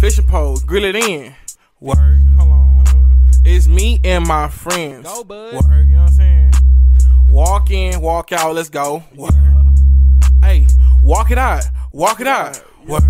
Fishing pole, grill it in. Work. hold on. It's me and my friends. Go, bud. Work. you know what I'm saying? Walk in, walk out, let's go. Word. Hey, walk it out, walk it out. Work.